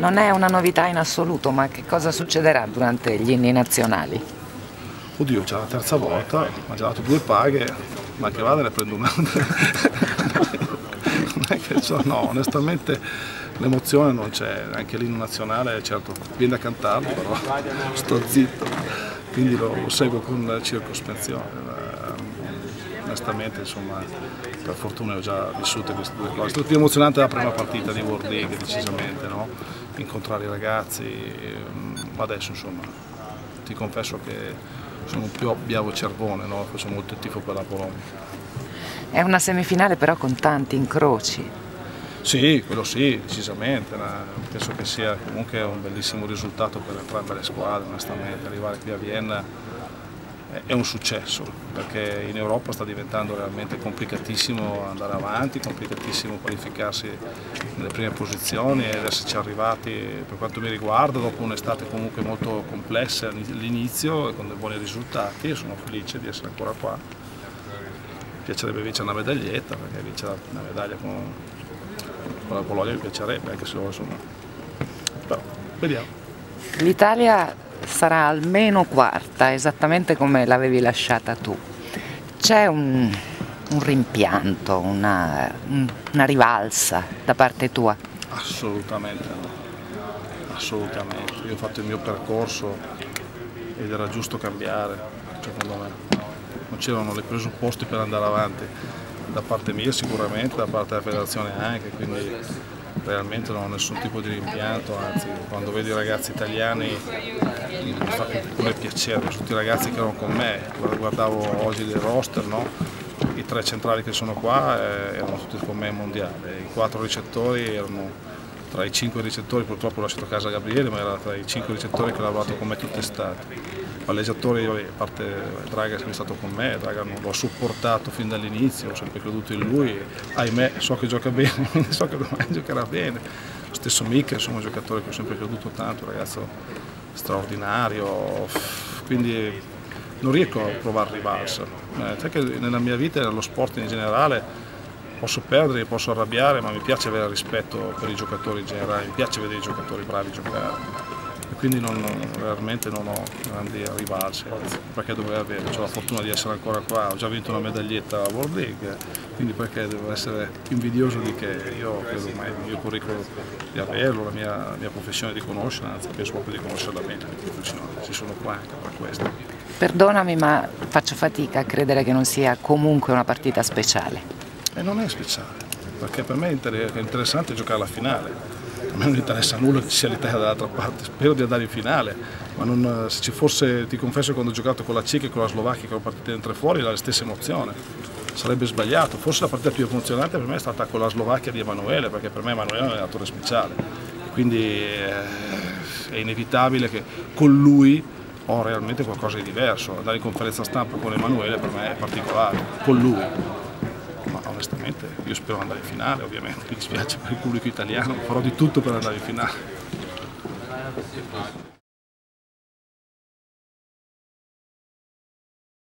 Non è una novità in assoluto, ma che cosa succederà durante gli inni nazionali? Oddio, già la terza volta, ha già dato due paghe, ma che vada ne prendo un'altra. non è che so, no, onestamente l'emozione non c'è, anche l'inno nazionale certo viene da cantarlo, però sto zitto, quindi lo, lo seguo con circospezione onestamente insomma, per fortuna ho già vissute queste due cose. È stato più emozionante la prima partita di World League decisamente, no? Incontrare i ragazzi, ma adesso insomma ti confesso che sono più abbiavo cervone, no? faccio molto il tifo per la Polonia. È una semifinale però con tanti incroci. Sì, quello sì, decisamente, penso che sia comunque un bellissimo risultato per entrambe le squadre, onestamente, arrivare qui a Vienna è un successo perché in Europa sta diventando realmente complicatissimo andare avanti, complicatissimo qualificarsi nelle prime posizioni ed esserci arrivati per quanto mi riguarda dopo un'estate comunque molto complessa all'inizio e con dei buoni risultati e sono felice di essere ancora qua. Mi piacerebbe vincere una medaglietta perché vincere una medaglia con, con la Polonia mi piacerebbe anche se insomma, però vediamo. L'Italia sarà almeno quarta, esattamente come l'avevi lasciata tu. C'è un, un, rimpianto, una, una rivalsa da parte tua? Assolutamente no, assolutamente. Io ho fatto il mio percorso ed era giusto cambiare, secondo me. Non c'erano i presupposti per andare avanti, da parte mia sicuramente, da parte della federazione anche, quindi realmente non ho nessun tipo di rimpianto, anzi quando vedo i ragazzi italiani mi fa pure piacere, tutti i ragazzi che erano con me, guardavo oggi del roster, no? i tre centrali che sono qua eh, erano tutti con me in mondiale, i quattro ricettori erano tra i cinque ricettori, purtroppo ho lasciato casa Gabriele, ma era tra i cinque ricettori che ha lavorato con me tutte estate palleggiatori, a parte Draga è stato con me, Draga l'ho supportato fin dall'inizio, ho sempre creduto in lui, ahimè so che gioca bene, quindi so che domani giocherà bene. Lo stesso Mick, insomma, un giocatore che ho sempre creduto tanto, un ragazzo straordinario, quindi non riesco a provare rivalsa. Eh, che nella mia vita e nello sport in generale posso perdere, posso arrabbiare, ma mi piace avere rispetto per i giocatori in generale, mi piace vedere i giocatori bravi giocare quindi non, veramente non ho grandi rivalse, perché dovrei avere, ho la fortuna di essere ancora qua, ho già vinto una medaglietta a World League, quindi perché devo essere invidioso di che io credo mai il mio curriculum di averlo, la mia, la mia professione di conoscerla, anzi penso proprio di conoscerla bene, ci sono qua anche per questo. Perdonami ma faccio fatica a credere che non sia comunque una partita speciale. E non è speciale, perché per me è interessante giocare la finale. A me non interessa nulla che sia l'Italia dall'altra parte, spero di andare in finale, ma non, se ci fosse, ti confesso quando ho giocato con la Ceca e con la Slovacchia che ero partita dentro e fuori, era la stessa emozione, sarebbe sbagliato, forse la partita più emozionante per me è stata con la Slovacchia di Emanuele, perché per me Emanuele è un allenatore speciale, quindi eh, è inevitabile che con lui ho realmente qualcosa di diverso, andare in conferenza stampa con Emanuele per me è particolare, con lui onestamente io spero andare in finale ovviamente, mi dispiace per il pubblico italiano, farò di tutto per andare in finale.